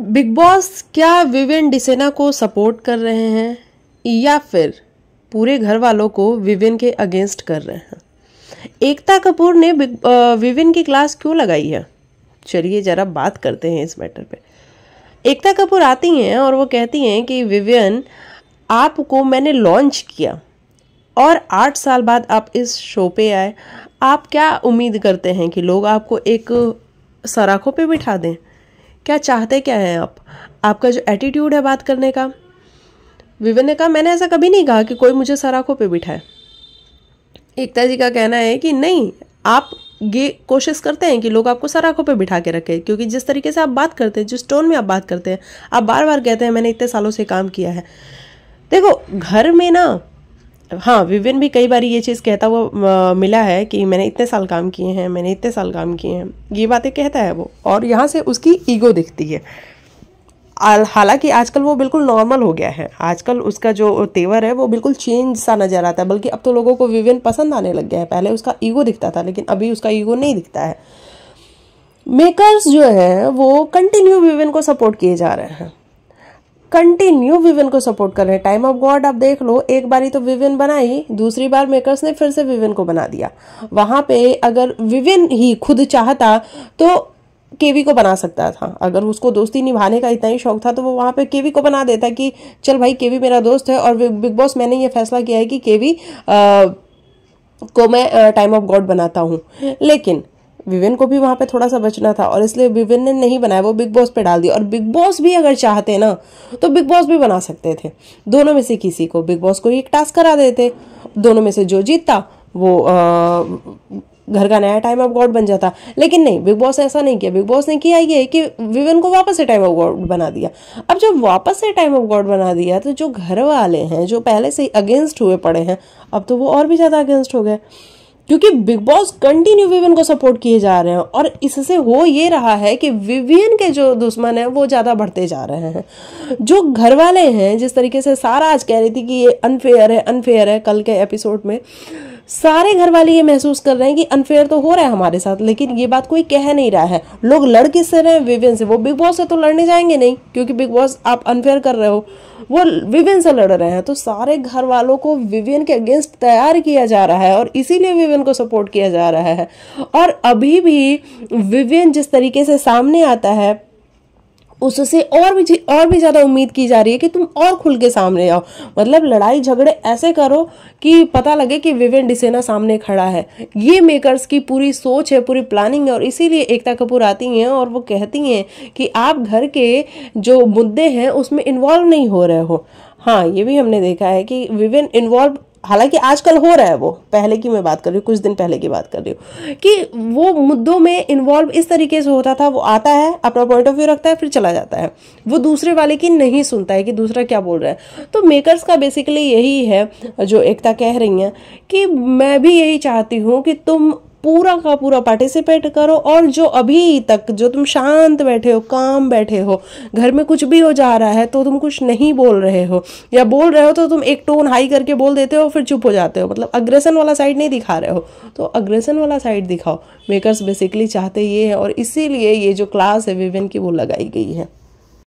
Big boss क्या विवेन डिसेना को support कर रहे हैं? या फिर पूरे घर वालों को विवेन के अगेंस्ट कर रहे हैं? एकता कपूर ने विवियन की क्लास क्यों लगाई है? चलिए जरा बात करते हैं इस मैटर पे। एकता कपूर आती हैं और वो कहती हैं कि विवियन आपको मैंने लॉन्च किया और आठ साल बाद आप इस शो पे आए। आप क्या उम्मीद करते हैं कि लोग आपको एक सराखों पे बिठा दें? क्या चाहते क्या हैं आप? आपका जो एटीट्यूड है बात करने का। विवेन ने कहा, मैंने ऐसा कभी नहीं कहा कि कोई मुझे सराखों पे बिठाए। एकता जी का कहना है कि नहीं, आप ये कोशिश करते हैं कि लोग आपको सराखों पे बिठा के रखें, क्योंकि जिस तरीके से आप बात करते हैं, जिस टोन में आप बात करते हैं, आप बार बार कहते हैं, मैंने इतने सालों से काम किया है। देखो, घर में ना हाँ विविन भी कई बार ये चीज़ कहता हुआ मिला है कि मैंने इतने साल काम किए हैं, मैंने इतने साल काम किए हैं। ये बातें कहता है वो। और यहाँ से उसकी ईगो दिखती है। हालाँकि आजकल वो बिल्कुल नॉर्मल हो गया है। आजकल उसका जो तेवर है, वो बिल्कुल चेंज सा नज़र आता है। बल्कि अब तो लोगों को विविन पसंद आने लग गया है। पहले उसका ईगो दिखता था, लेकिन अभी उसका ईगो नहीं दिखता है। मेकर्स जो है, वो कंटिन्यू विविन को सपोर्ट किए जा रहे हैं। कंटिन्यू विविन को सपोर्ट कर रहे हैं। टाइम ऑफ़ गॉड आप देख लो एक बारी तो विविन बनाई दूसरी बार मेकर्स ने फिर से विविन को बना दिया। वहाँ पे अगर विविन ही खुद चाहता तो केवी को बना सकता था। अगर उसको दोस्ती निभाने का इतना ही शौक था तो वो वहाँ पे केवी को बना देता कि चल भाई केवी मेरा दोस्त है और बिग बॉस मैंने ये फैसला किया है कि केवी आ, को मैं टाइम ऑफ़ गॉड बनाता हूँ। लेकिन विविन को भी वहाँ पे थोड़ा सा बचना था और इसलिए विवेन ने नहीं बनाया वो बिग बॉस पे डाल दिया। और बिग बॉस भी अगर चाहते ना तो बिग बॉस भी बना सकते थे। दोनों में से किसी को बिग बॉस को एक टास्क करा देते। दोनों में से जो जीतता वो आ, घर का नया टाइम ऑफ़ गॉड बन जाता। लेकिन नहीं बिग बॉस ऐसा नहीं किया। बिग बॉस ने किया ये कि विवेन को वापस से टाइम ऑफ़ गॉड बना दिया। अब जब वापस से टाइम ऑफ़ गॉड बना दिया तो जो घर वाले हैं जो पहले से अगेंस्ट हुए पड़े हैं अब तो वो और भी ज़्यादा अगेंस्ट हो गए। क्योंकि बिग बॉस कंटिन्यू विवियन को सपोर्ट किए जा रहे हैं और इससे हो ये रहा है कि विवियन के जो दुश्मन हैं, वो ज़्यादा बढ़ते जा रहे हैं। जो घर वाले हैं, जिस तरीके से सारा आज कह रही थी कि ये अनफेयर है अनफेयर है कल के एपिसोड में सारे घर वाले ये महसूस कर रहे हैं कि अनफेयर तो हो रहा है हमारे साथ, लेकिन ये बात कोई कह नहीं रहा है। लोग लड़ किससे रहे हैं? विवियन से। वो बिग बॉस से तो लड़ने जाएँगे नहीं, क्योंकि बिग बॉस आप अनफेयर कर रहे हो। वो विवियन से लड़ रहे हैं तो सारे घर वालों को विवियन के अगेंस्ट तैयार किया जा रहा है और इसीलिए विवियन को सपोर्ट किया जा रहा है। और अभी भी विवियन जिस तरीके से सामने आता है उससे और भी और भी ज़्यादा उम्मीद की जा रही है कि तुम और खुल के सामने आओ। मतलब लड़ाई झगड़े ऐसे करो कि पता लगे कि विवेन डिसेना सामने खड़ा है। ये मेकर्स की पूरी सोच है, पूरी प्लानिंग है और इसीलिए एकता कपूर आती हैं और वो कहती हैं कि आप घर के जो मुद्दे हैं उसमें इन्वॉल्व नहीं हो रहे हो। हाँ ये भी हमने देखा है कि विवेन इन्वॉल्व हालाँकि आजकल हो रहा है वो, पहले की मैं बात कर रही हूँ, कुछ दिन पहले की बात कर रही हूँ, कि वो मुद्दों में इन्वॉल्व इस तरीके से होता था, वो आता है, अपना पॉइंट ऑफ़ व्यू रखता है, फिर चला जाता है। वो दूसरे वाले की नहीं सुनता है कि दूसरा क्या बोल रहा है। तो मेकर्स का बेसिकली यही है, जो एकता कह रही हैं, कि मैं भी यही चाहती हूँ कि तुम पूरा का पूरा पार्टिसिपेट करो और जो अभी तक, जो तुम शांत बैठे हो, काम बैठे हो, घर में कुछ भी हो जा रहा है तो तुम कुछ नहीं बोल रहे हो। या बोल रहे हो तो तुम एक टोन हाई करके बोल देते हो फिर चुप हो जाते हो। मतलब अग्रेसन वाला साइड नहीं दिखा रहे हो। तो अग्रेसन वाला साइड दिखाओ। मेकर्स बेसिकली चाहते ये है और इसीलिए ये जो क्लास है विवेन की वो लगाई गई है।